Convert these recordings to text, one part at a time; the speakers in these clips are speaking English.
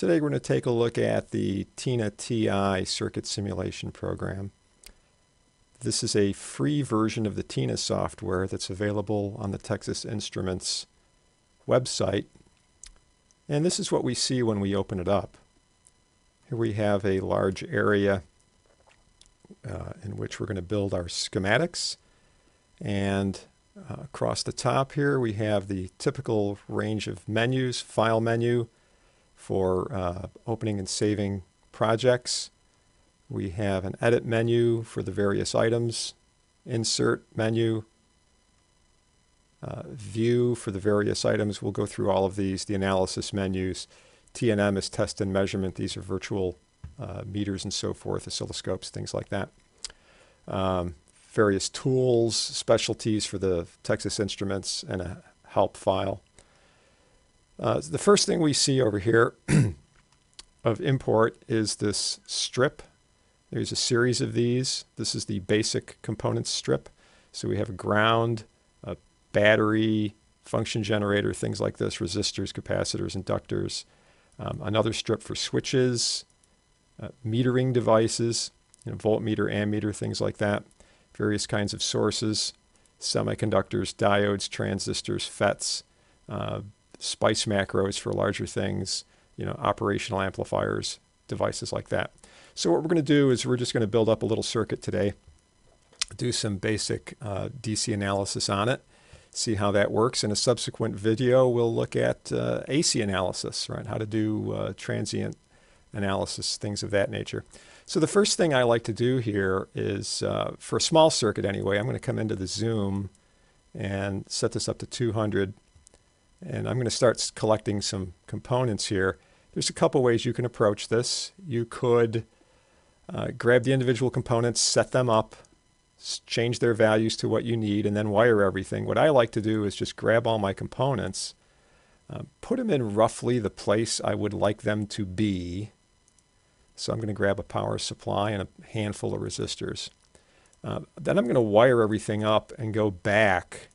Today we're going to take a look at the TINA TI circuit simulation program. This is a free version of the TINA software that's available on the Texas Instruments website. And this is what we see when we open it up. Here we have a large area uh, in which we're going to build our schematics. And uh, across the top here we have the typical range of menus, file menu, for uh, opening and saving projects. We have an edit menu for the various items, insert menu, uh, view for the various items. We'll go through all of these, the analysis menus. TNM is test and measurement. These are virtual uh, meters and so forth, oscilloscopes, things like that. Um, various tools, specialties for the Texas Instruments, and a help file. Uh, the first thing we see over here of import is this strip. There's a series of these. This is the basic components strip. So we have a ground, a battery, function generator, things like this, resistors, capacitors, inductors. Um, another strip for switches, uh, metering devices, you know, voltmeter, ammeter, things like that. Various kinds of sources, semiconductors, diodes, transistors, FETs, uh, SPICE macros for larger things, you know, operational amplifiers, devices like that. So what we're going to do is we're just going to build up a little circuit today, do some basic uh, DC analysis on it, see how that works. In a subsequent video, we'll look at uh, AC analysis, right? How to do uh, transient analysis, things of that nature. So the first thing I like to do here is, uh, for a small circuit anyway, I'm going to come into the zoom and set this up to 200 and I'm going to start collecting some components here. There's a couple ways you can approach this. You could uh, grab the individual components, set them up, change their values to what you need, and then wire everything. What I like to do is just grab all my components, uh, put them in roughly the place I would like them to be. So I'm going to grab a power supply and a handful of resistors. Uh, then I'm going to wire everything up and go back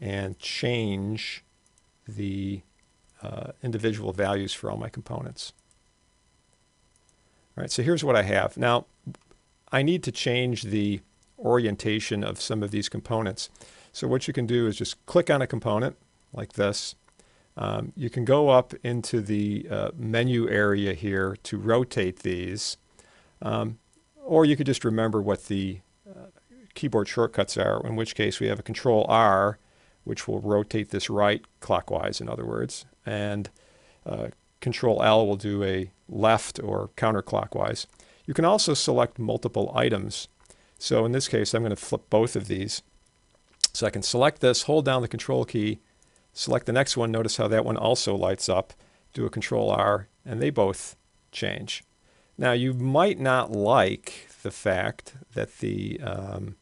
and change the uh, individual values for all my components. All right, so here's what I have. Now, I need to change the orientation of some of these components. So what you can do is just click on a component like this. Um, you can go up into the uh, menu area here to rotate these. Um, or you could just remember what the uh, keyboard shortcuts are, in which case we have a control R which will rotate this right clockwise, in other words. And uh, Control L will do a left or counterclockwise. You can also select multiple items. So in this case, I'm going to flip both of these. So I can select this, hold down the Control key, select the next one. Notice how that one also lights up. Do a Control R, and they both change. Now you might not like the fact that the um,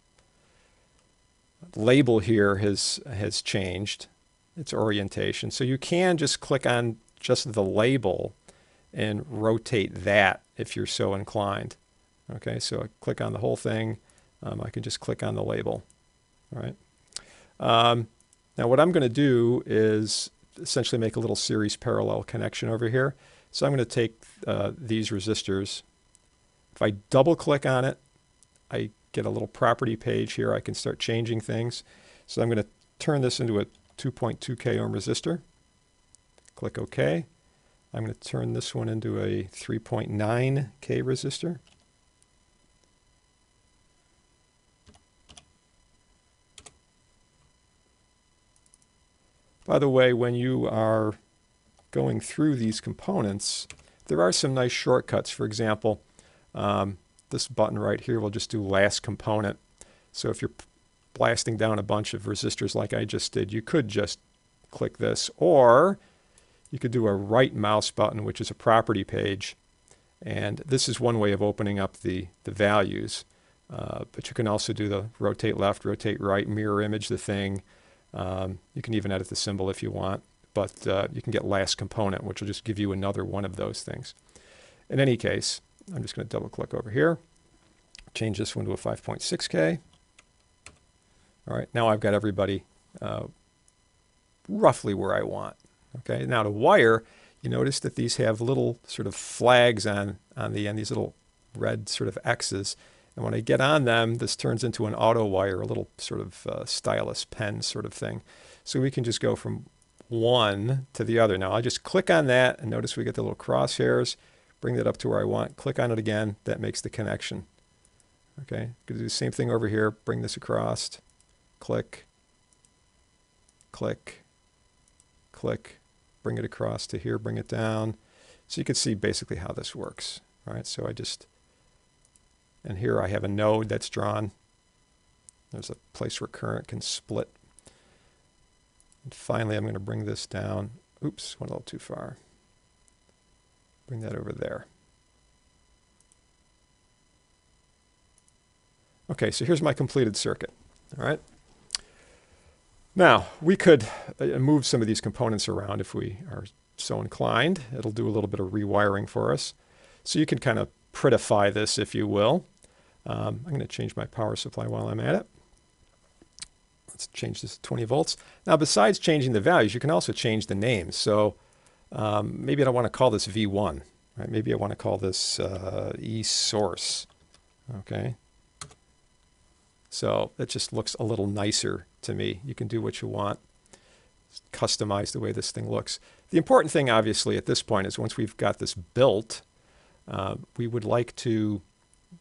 label here has, has changed its orientation. So you can just click on just the label and rotate that if you're so inclined. Okay, so I click on the whole thing. Um, I can just click on the label. All right. Um, now what I'm going to do is essentially make a little series parallel connection over here. So I'm going to take uh, these resistors. If I double click on it, I get a little property page here. I can start changing things. So I'm going to turn this into a 2.2 k ohm resistor. Click OK. I'm going to turn this one into a 3.9 k resistor. By the way, when you are going through these components, there are some nice shortcuts. For example, um, this button right here will just do last component. So if you're blasting down a bunch of resistors like I just did, you could just click this. Or you could do a right mouse button, which is a property page. And this is one way of opening up the, the values. Uh, but you can also do the rotate left, rotate right, mirror image the thing. Um, you can even edit the symbol if you want. But uh, you can get last component, which will just give you another one of those things. In any case, I'm just going to double click over here, change this one to a 5.6K. All right, now I've got everybody uh, roughly where I want. Okay, now to wire, you notice that these have little sort of flags on, on the end, these little red sort of X's. And when I get on them, this turns into an auto wire, a little sort of uh, stylus pen sort of thing. So we can just go from one to the other. Now I'll just click on that and notice we get the little crosshairs, bring that up to where I want, click on it again, that makes the connection. Okay, gonna do the same thing over here, bring this across, click, click, click, bring it across to here, bring it down. So you can see basically how this works. Right, so I just, and here I have a node that's drawn. There's a place where current can split. And finally, I'm going to bring this down. Oops, went a little too far. Bring that over there. Okay, so here's my completed circuit. All right. Now, we could uh, move some of these components around if we are so inclined. It'll do a little bit of rewiring for us. So you can kind of prettify this, if you will. Um, I'm going to change my power supply while I'm at it. Let's change this to 20 volts. Now, besides changing the values, you can also change the names. So um, maybe I don't want to call this V1. Right? Maybe I want to call this uh, E source. Okay. So that just looks a little nicer to me. You can do what you want, customize the way this thing looks. The important thing, obviously, at this point is once we've got this built, uh, we would like to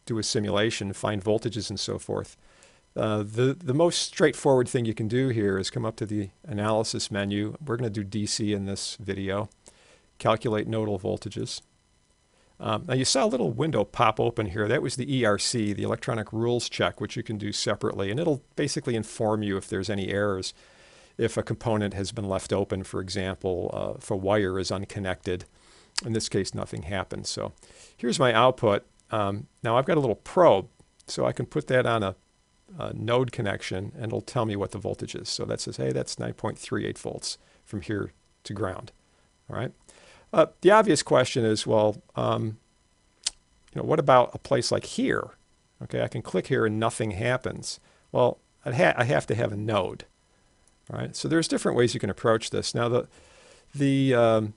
do a simulation, find voltages and so forth. Uh, the, the most straightforward thing you can do here is come up to the analysis menu. We're going to do DC in this video. Calculate nodal voltages. Um, now you saw a little window pop open here. That was the ERC, the electronic rules check, which you can do separately. And it'll basically inform you if there's any errors. If a component has been left open, for example, uh, if a wire is unconnected. In this case, nothing happened. So here's my output. Um, now I've got a little probe, so I can put that on a, a node connection and it'll tell me what the voltage is. So that says, hey, that's 9.38 volts from here to ground. All right. Uh, the obvious question is, well, um, you know, what about a place like here? Okay, I can click here and nothing happens. Well, ha I have to have a node. All right, so there's different ways you can approach this. Now, the the um,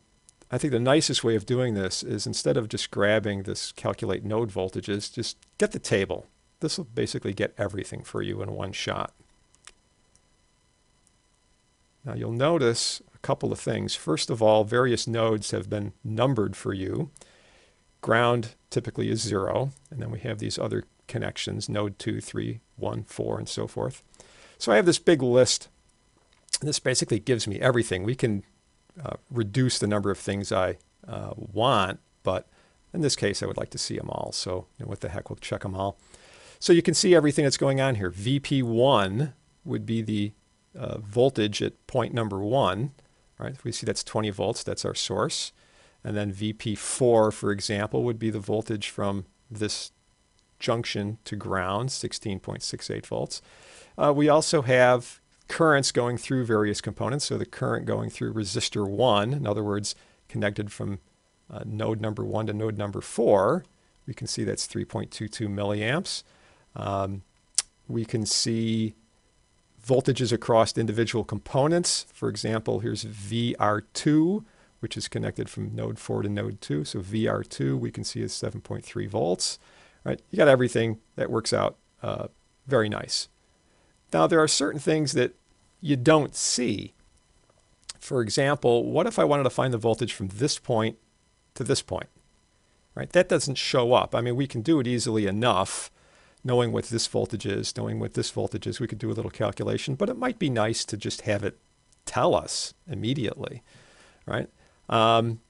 I think the nicest way of doing this is instead of just grabbing this calculate node voltages, just get the table. This will basically get everything for you in one shot. Now you'll notice a couple of things. First of all, various nodes have been numbered for you. Ground typically is zero, and then we have these other connections, node 2, 3, 1, 4, and so forth. So I have this big list. This basically gives me everything. We can uh, reduce the number of things I uh, want, but in this case, I would like to see them all. So you know, what the heck, we'll check them all. So you can see everything that's going on here. VP1 would be the uh, voltage at point number one right? We see that's 20 volts, that's our source. And then VP4, for example, would be the voltage from this junction to ground, 16.68 volts. Uh, we also have currents going through various components. So the current going through resistor 1, in other words, connected from uh, node number 1 to node number 4, we can see that's 3.22 milliamps. Um, we can see voltages across individual components. For example, here's VR2, which is connected from node 4 to node 2. So VR2 we can see is 7.3 volts. Right? You got everything that works out uh, very nice. Now there are certain things that you don't see. For example, what if I wanted to find the voltage from this point to this point? Right? That doesn't show up. I mean, we can do it easily enough knowing what this voltage is, knowing what this voltage is, we could do a little calculation, but it might be nice to just have it tell us immediately, right? Um,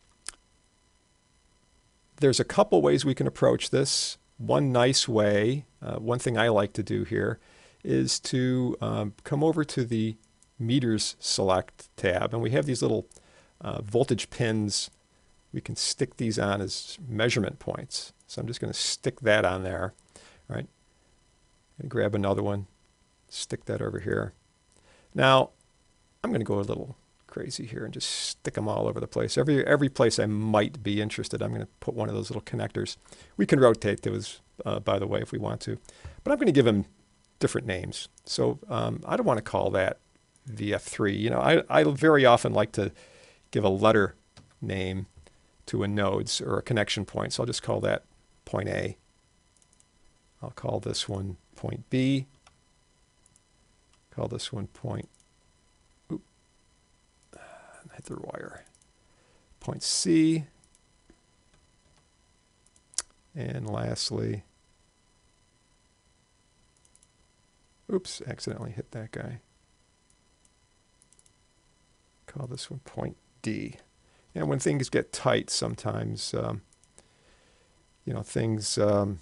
there's a couple ways we can approach this. One nice way, uh, one thing I like to do here, is to um, come over to the meters select tab, and we have these little uh, voltage pins. We can stick these on as measurement points. So I'm just going to stick that on there, right? And grab another one, stick that over here. Now, I'm going to go a little crazy here and just stick them all over the place. Every, every place I might be interested, I'm going to put one of those little connectors. We can rotate those, uh, by the way, if we want to. But I'm going to give them different names. So um, I don't want to call that VF3. You know, I, I very often like to give a letter name to a nodes or a connection point. So I'll just call that point A. I'll call this one point B. Call this one point, oop, hit the wire. Point C. And lastly, oops, accidentally hit that guy. Call this one point D. And when things get tight, sometimes, um, you know, things, um,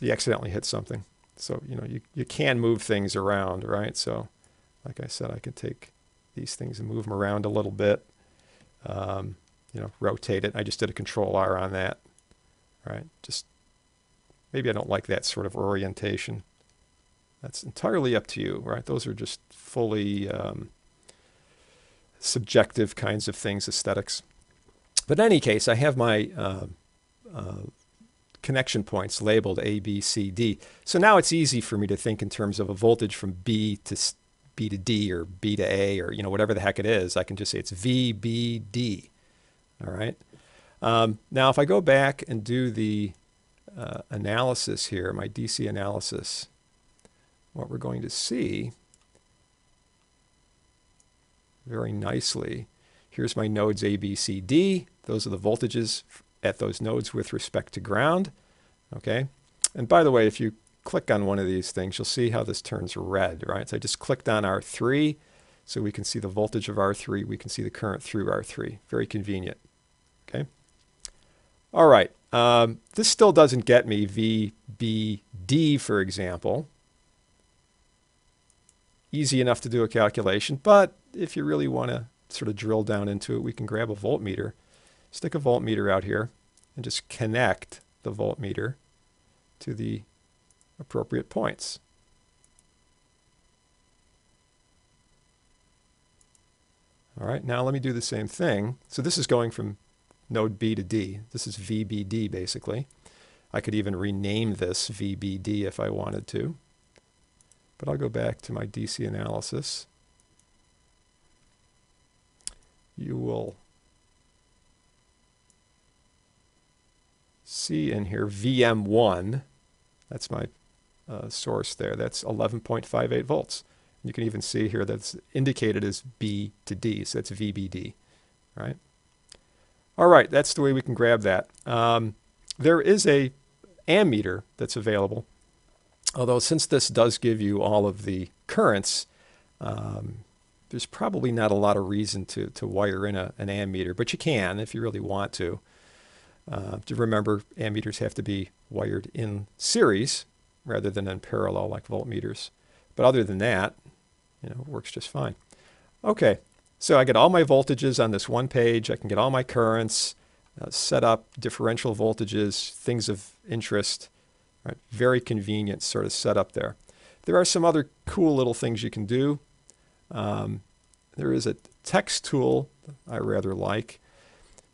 you accidentally hit something. So, you know, you, you can move things around, right? So, like I said, I can take these things and move them around a little bit. Um, you know, rotate it. I just did a control R on that, right? Just maybe I don't like that sort of orientation. That's entirely up to you, right? Those are just fully um, subjective kinds of things, aesthetics. But in any case, I have my uh, uh, connection points labeled A, B, C, D. So now it's easy for me to think in terms of a voltage from B to B to D or B to A or you know whatever the heck it is. I can just say it's V, B, D. All right. Um, now, if I go back and do the uh, analysis here, my DC analysis, what we're going to see very nicely, here's my nodes A, B, C, D. Those are the voltages at those nodes with respect to ground. Okay. And by the way, if you click on one of these things, you'll see how this turns red, right? So I just clicked on R3 so we can see the voltage of R3. We can see the current through R3. Very convenient. Okay. All right. Um, this still doesn't get me VBD, for example. Easy enough to do a calculation, but if you really want to sort of drill down into it, we can grab a voltmeter, stick a voltmeter out here, and just connect the voltmeter to the appropriate points. All right, now let me do the same thing. So this is going from node B to D. This is VBD basically. I could even rename this VBD if I wanted to. But I'll go back to my DC analysis. You will see in here VM1. That's my uh, source there. That's 11.58 volts. You can even see here that's indicated as B to D, so that's VBD, right? All right, that's the way we can grab that. Um, there is a ammeter that's available, although since this does give you all of the currents, um, there's probably not a lot of reason to, to wire in a, an ammeter, but you can if you really want to. Uh, to remember, ammeters have to be wired in series rather than in parallel like voltmeters. But other than that, you know, it works just fine. Okay, so I get all my voltages on this one page. I can get all my currents, uh, set up differential voltages, things of interest. Right? Very convenient sort of setup there. There are some other cool little things you can do. Um, there is a text tool I rather like.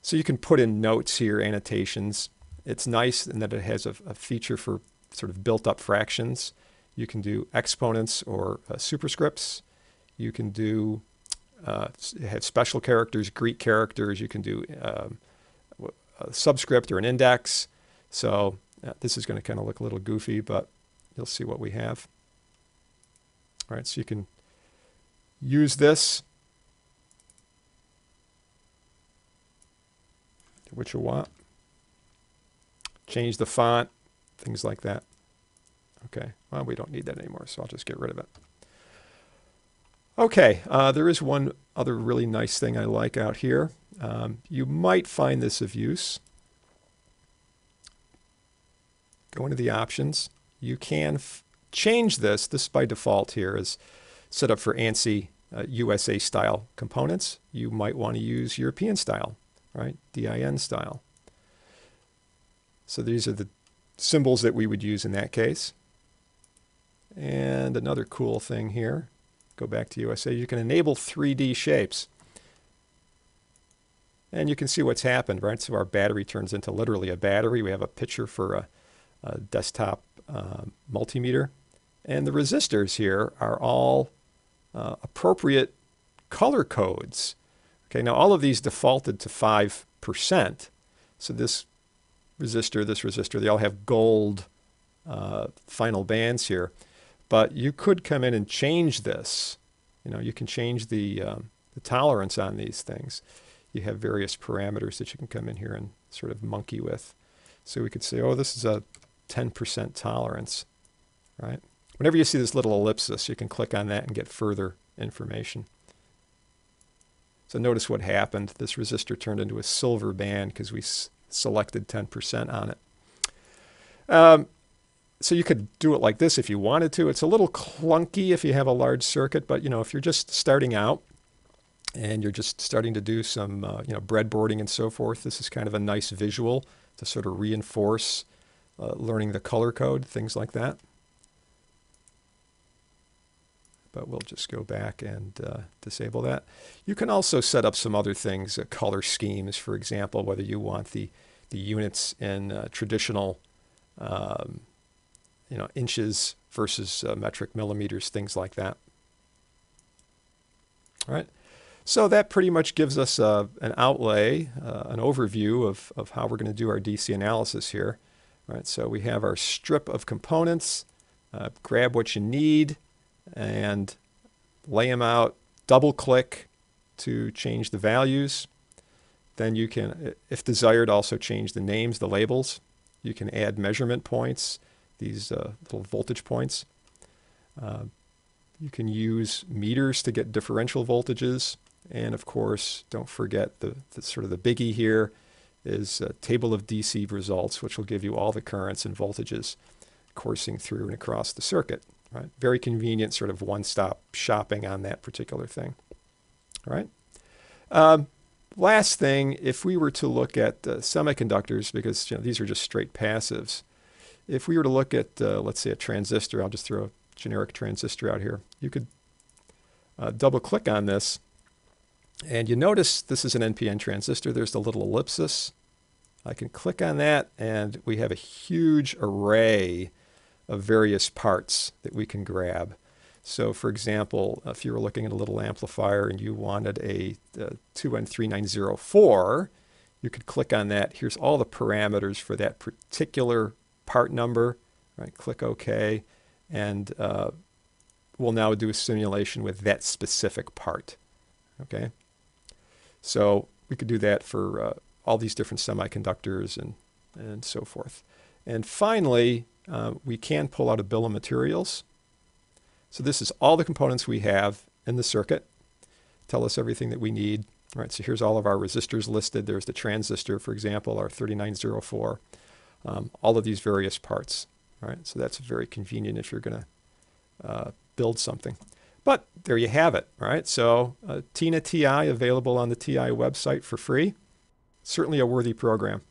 So you can put in notes here, annotations. It's nice in that it has a, a feature for sort of built up fractions. You can do exponents or uh, superscripts. You can do uh, have special characters, Greek characters. You can do um, a subscript or an index. So uh, this is going to kind of look a little goofy, but you'll see what we have. All right, so you can use this what you want. Change the font, things like that. Okay, well, we don't need that anymore, so I'll just get rid of it. Okay, uh, there is one other really nice thing I like out here. Um, you might find this of use. Go into the options. You can change this. This by default here is set up for ANSI uh, USA style components. You might want to use European style, right? DIN style. So these are the symbols that we would use in that case. And another cool thing here go back to USA, you can enable 3D shapes. And you can see what's happened, right? So our battery turns into literally a battery. We have a picture for a, a desktop uh, multimeter. And the resistors here are all uh, appropriate color codes. Okay, now all of these defaulted to 5 percent. So this resistor, this resistor, they all have gold uh, final bands here. But you could come in and change this. You know, you can change the, um, the tolerance on these things. You have various parameters that you can come in here and sort of monkey with. So we could say, oh, this is a 10% tolerance, right? Whenever you see this little ellipsis, you can click on that and get further information. So notice what happened. This resistor turned into a silver band because we selected 10% on it. Um, so you could do it like this if you wanted to. It's a little clunky if you have a large circuit, but you know if you're just starting out and you're just starting to do some uh, you know breadboarding and so forth, this is kind of a nice visual to sort of reinforce uh, learning the color code, things like that. But we'll just go back and uh, disable that. You can also set up some other things, uh, color schemes, for example, whether you want the, the units in uh, traditional um, you know, inches versus uh, metric millimeters, things like that. All right. So that pretty much gives us uh, an outlay, uh, an overview of, of how we're going to do our DC analysis here. All right, so we have our strip of components, grab what you need, and lay them out, double click to change the values. Then you can, if desired, also change the names, the labels. You can add measurement points, these uh, little voltage points. Uh, you can use meters to get differential voltages. And of course, don't forget the, the sort of the biggie here is a table of DC results, which will give you all the currents and voltages coursing through and across the circuit. Right? Very convenient sort of one-stop shopping on that particular thing. All right. Um, last thing, if we were to look at uh, semiconductors, because you know, these are just straight passives, if we were to look at, uh, let's say, a transistor, I'll just throw a generic transistor out here. You could uh, double click on this and you notice this is an NPN transistor. There's the little ellipsis. I can click on that and we have a huge array of various parts that we can grab. So for example, if you were looking at a little amplifier and you wanted a, a 2N3904, you could click on that. Here's all the parameters for that particular part number. Right, click OK, and uh, we'll now do a simulation with that specific part. Okay. So we could do that for uh, all these different semiconductors and, and so forth. And finally, uh, we can pull out a bill of materials. So this is all the components we have in the circuit. Tell us everything that we need. All right, so here's all of our resistors listed. There's the transistor, for example, our 3904. Um, all of these various parts. All right, so that's very convenient if you're going to uh, build something. But there you have it, right? So uh, Tina TI available on the TI website for free. Certainly a worthy program.